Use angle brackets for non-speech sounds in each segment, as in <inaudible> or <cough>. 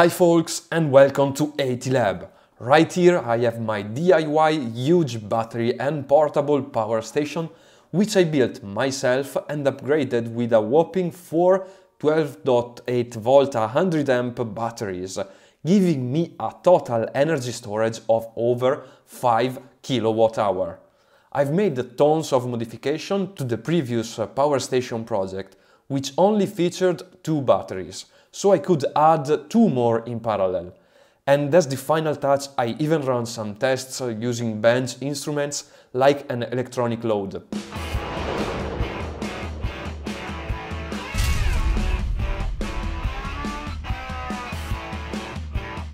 Hi folks and welcome to ATLab. Right here I have my DIY huge battery and portable power station which I built myself and upgraded with a whopping 4 12.8 volt 100 amp batteries, giving me a total energy storage of over 5 kilowatt hour. I've made tons of modification to the previous power station project, which only featured two batteries, so I could add two more in parallel. And as the final touch, I even ran some tests using bench instruments like an electronic load.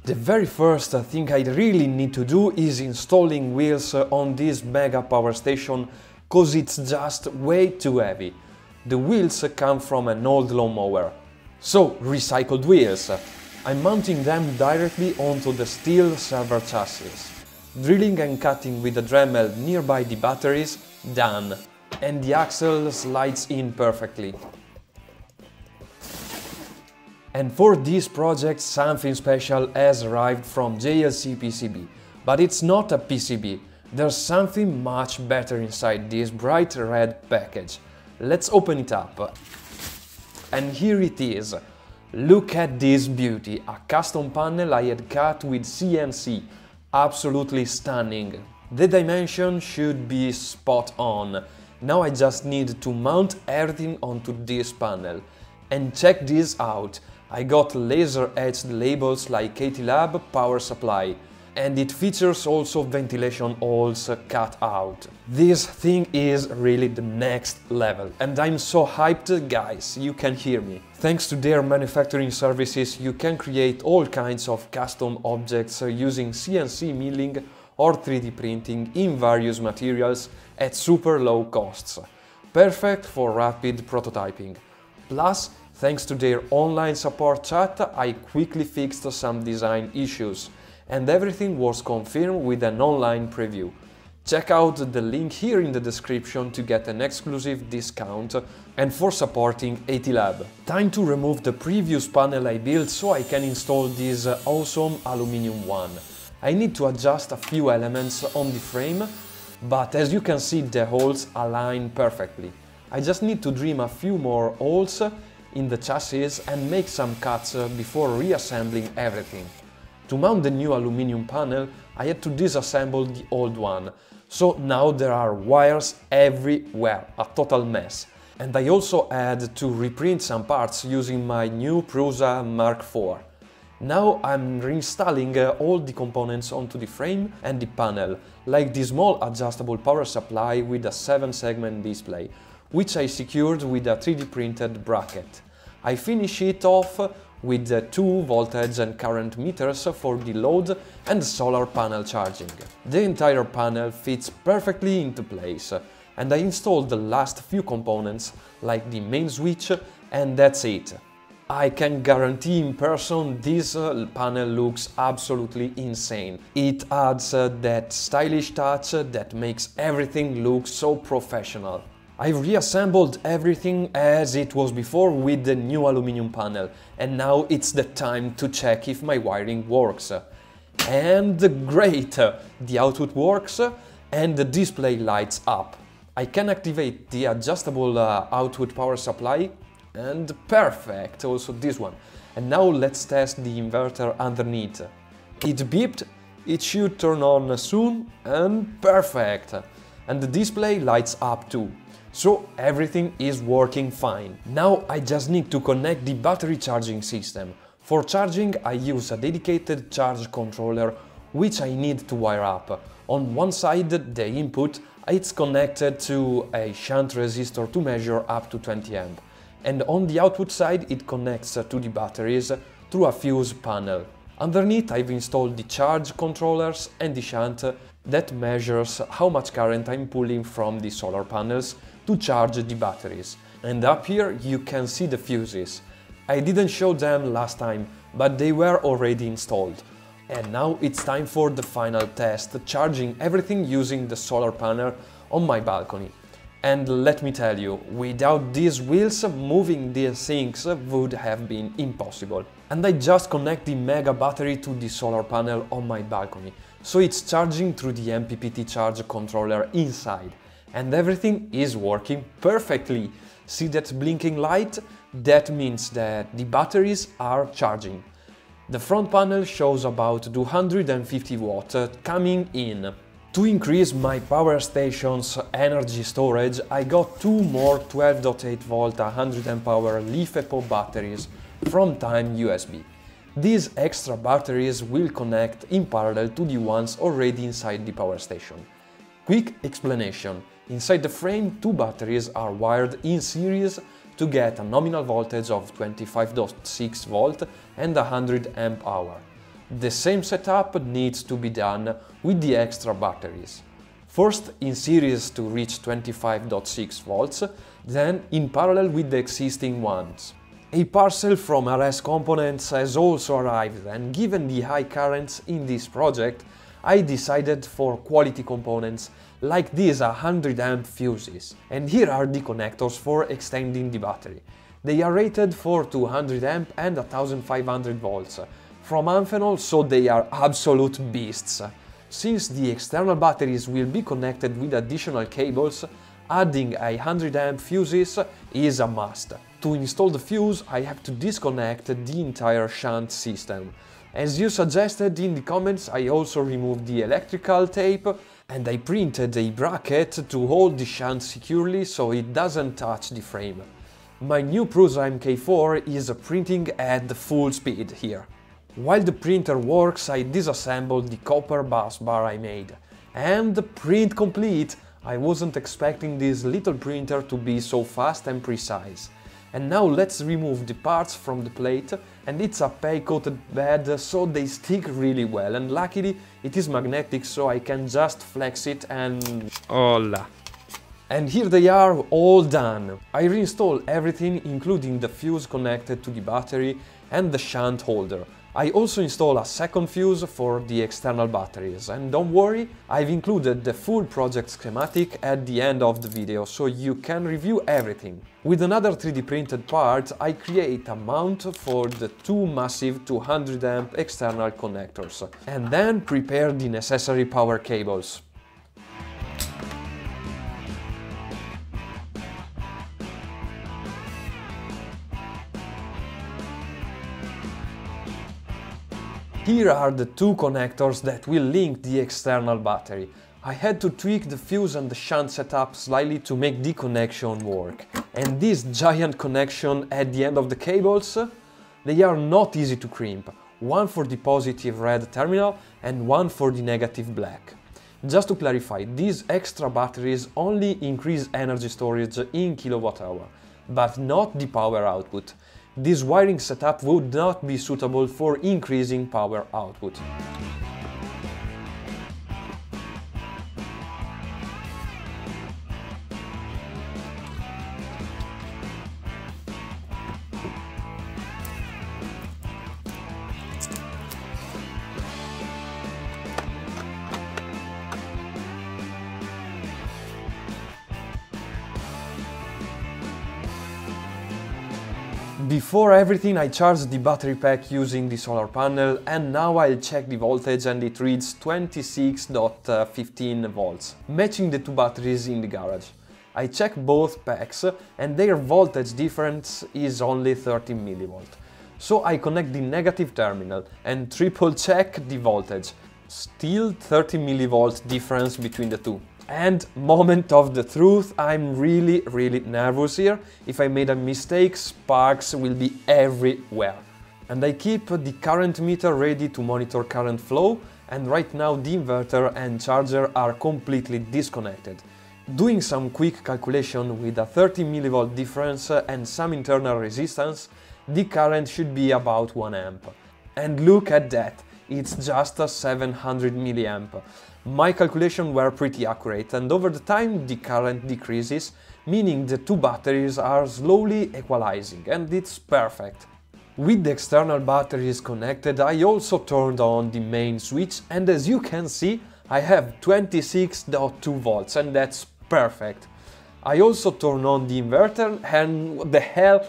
The very first thing I really need to do is installing wheels on this mega power station cause it's just way too heavy. The wheels come from an old lawnmower. So, recycled wheels. I'm mounting them directly onto the steel server chassis. Drilling and cutting with the Dremel nearby the batteries, done. And the axle slides in perfectly. And for this project something special has arrived from JLC PCB. But it's not a PCB, there's something much better inside this bright red package. Let's open it up. And here it is. Look at this beauty, a custom panel I had cut with CNC. Absolutely stunning. The dimension should be spot on. Now I just need to mount everything onto this panel. And check this out. I got laser etched labels like ATLab power supply and it features also ventilation holes cut out. This thing is really the next level and I'm so hyped guys, you can hear me. Thanks to their manufacturing services you can create all kinds of custom objects using CNC milling or 3D printing in various materials at super low costs. Perfect for rapid prototyping. Plus, Thanks to their online support chat, I quickly fixed some design issues, and everything was confirmed with an online preview. Check out the link here in the description to get an exclusive discount and for supporting ATLab. Time to remove the previous panel I built so I can install this awesome aluminium one. I need to adjust a few elements on the frame, but as you can see the holes align perfectly. I just need to trim a few more holes in the chassis and make some cuts before reassembling everything. To mount the new aluminium panel, I had to disassemble the old one, so now there are wires everywhere, a total mess. And I also had to reprint some parts using my new Prusa Mark IV. Now I'm reinstalling uh, all the components onto the frame and the panel, like the small adjustable power supply with a 7-segment display, which I secured with a 3D printed bracket. I finish it off with two voltage and current meters for the load and solar panel charging. The entire panel fits perfectly into place and I installed the last few components like the main switch and that's it. I can guarantee in person this uh, panel looks absolutely insane. It adds uh, that stylish touch that makes everything look so professional. I've reassembled everything as it was before with the new aluminum panel and now it's the time to check if my wiring works. And great! The output works and the display lights up. I can activate the adjustable uh, output power supply and perfect, also this one. And now let's test the inverter underneath. It beeped, it should turn on soon and perfect. And the display lights up too. So everything is working fine. Now I just need to connect the battery charging system. For charging I use a dedicated charge controller which I need to wire up. On one side the input it's connected to a shunt resistor to measure up to 20 amp and on the output side it connects to the batteries through a fuse panel. Underneath I've installed the charge controllers and the shunt that measures how much current I'm pulling from the solar panels to charge the batteries. And up here you can see the fuses. I didn't show them last time, but they were already installed. And now it's time for the final test, charging everything using the solar panel on my balcony. And let me tell you, without these wheels, moving these things would have been impossible. And I just connect the Mega battery to the solar panel on my balcony, so it's charging through the MPPT charge controller inside. And everything is working perfectly. See that blinking light? That means that the batteries are charging. The front panel shows about 250 watt coming in. To increase my power station's energy storage, I got two more 12.8 volt 100 amp hour LiFePO batteries from Timeusb. These extra batteries will connect in parallel to the ones already inside the power station. Quick explanation. Inside the frame, two batteries are wired in series to get a nominal voltage of 25.6 volt and 100 amp hour. The same setup needs to be done with the extra batteries. First in series to reach 25.6 volts, then in parallel with the existing ones. A parcel from RS Components has also arrived and given the high currents in this project, I decided for quality components like these 100 amp fuses. And here are the connectors for extending the battery. They are rated for 200 amp and 1500 volts, from Amphenol, so they are absolute beasts. Since the external batteries will be connected with additional cables, adding a 100 amp fuses is a must. To install the fuse, I have to disconnect the entire shunt system. As you suggested in the comments, I also removed the electrical tape and I printed a bracket to hold the shunt securely so it doesn't touch the frame. My new Prusa MK4 is printing at full speed here. While the printer works, I disassembled the copper bus bar I made. And print complete! I wasn't expecting this little printer to be so fast and precise. And now let's remove the parts from the plate and it's a PEI-coated bed so they stick really well and luckily it is magnetic so I can just flex it and... Hola! And here they are all done. I reinstall everything including the fuse connected to the battery and the shunt holder. I also install a second fuse for the external batteries and don't worry, I've included the full project schematic at the end of the video so you can review everything. With another 3D printed part, I create a mount for the two massive 200 amp external connectors and then prepare the necessary power cables. Here are the two connectors that will link the external battery. I had to tweak the fuse and the shunt setup slightly to make the connection work. And this giant connection at the end of the cables, they are not easy to crimp. One for the positive red terminal and one for the negative black. Just to clarify, these extra batteries only increase energy storage in kilowatt hour, but not the power output this wiring setup would not be suitable for increasing power output. Before everything I charged the battery pack using the solar panel and now I'll check the voltage and it reads 26.15 volts, matching the two batteries in the garage. I check both packs and their voltage difference is only 13 millivolt. So I connect the negative terminal and triple check the voltage. Still 30 millivolt difference between the two. And moment of the truth, I'm really, really nervous here. If I made a mistake, sparks will be everywhere. And I keep the current meter ready to monitor current flow, and right now the inverter and charger are completely disconnected. Doing some quick calculation with a 30 mV difference and some internal resistance, the current should be about 1 amp. And look at that, it's just a 700 milliamp. My calculations were pretty accurate and over the time the current decreases, meaning the two batteries are slowly equalizing and it's perfect. With the external batteries connected I also turned on the main switch and as you can see I have 26.2 volts and that's perfect. I also turned on the inverter and what the hell,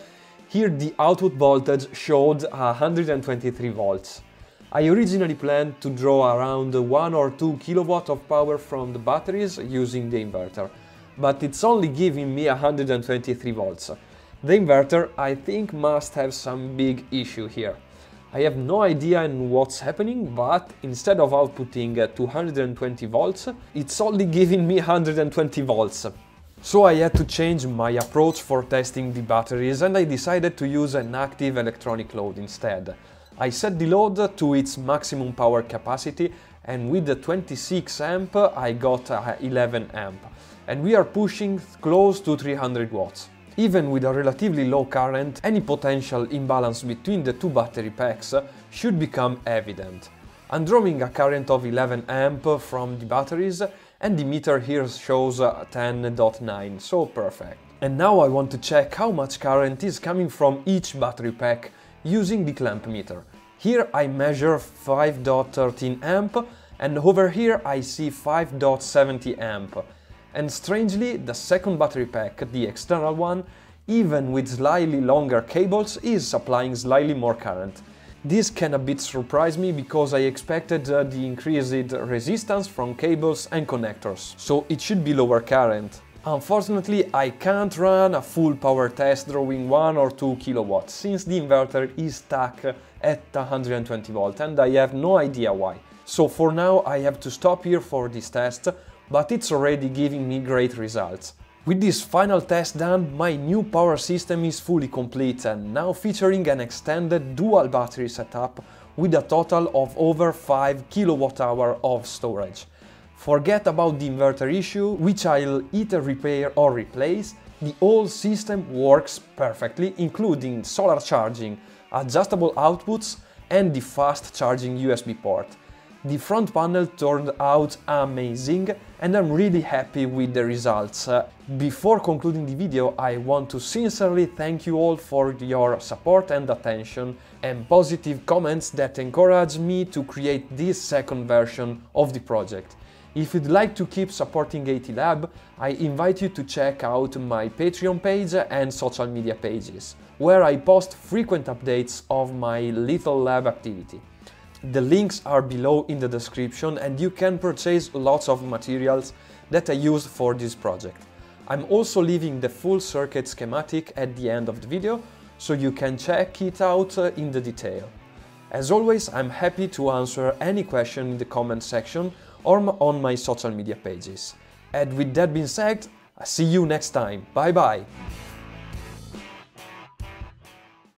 here the output voltage showed 123 volts. I originally planned to draw around 1 or 2 kilowatt of power from the batteries using the inverter, but it's only giving me 123 volts. The inverter, I think, must have some big issue here. I have no idea in what's happening, but instead of outputting 220 volts, it's only <laughs> giving me 120 volts. So I had to change my approach for testing the batteries and I decided to use an active electronic load instead. I set the load to its maximum power capacity and with the 26 amp I got uh, 11 amp and we are pushing close to 300 watts. Even with a relatively low current, any potential imbalance between the two battery packs uh, should become evident. I'm drawing a current of 11 amp from the batteries and the meter here shows uh, 10.9, so perfect. And now I want to check how much current is coming from each battery pack using the clamp meter. Here I measure 5.13 amp and over here I see 5.70 amp. And strangely, the second battery pack, the external one, even with slightly longer cables, is supplying slightly more current. This can a bit surprise me because I expected uh, the increased resistance from cables and connectors, so it should be lower current. Unfortunately, I can't run a full power test drawing 1 or 2 kilowatts, since the inverter is stuck at 120 volt and I have no idea why. So for now I have to stop here for this test, but it's already giving me great results. With this final test done, my new power system is fully complete and now featuring an extended dual battery setup with a total of over 5 kWh of storage. Forget about the inverter issue, which I'll either repair or replace, the whole system works perfectly, including solar charging, adjustable outputs and the fast charging USB port. The front panel turned out amazing and I'm really happy with the results. Uh, before concluding the video, I want to sincerely thank you all for your support and attention and positive comments that encourage me to create this second version of the project. If you'd like to keep supporting AT Lab, I invite you to check out my Patreon page and social media pages, where I post frequent updates of my little lab activity. The links are below in the description and you can purchase lots of materials that I used for this project. I'm also leaving the full circuit schematic at the end of the video, so you can check it out uh, in the detail. As always, I'm happy to answer any question in the comment section or on my social media pages. And with that being said, I see you next time. Bye bye!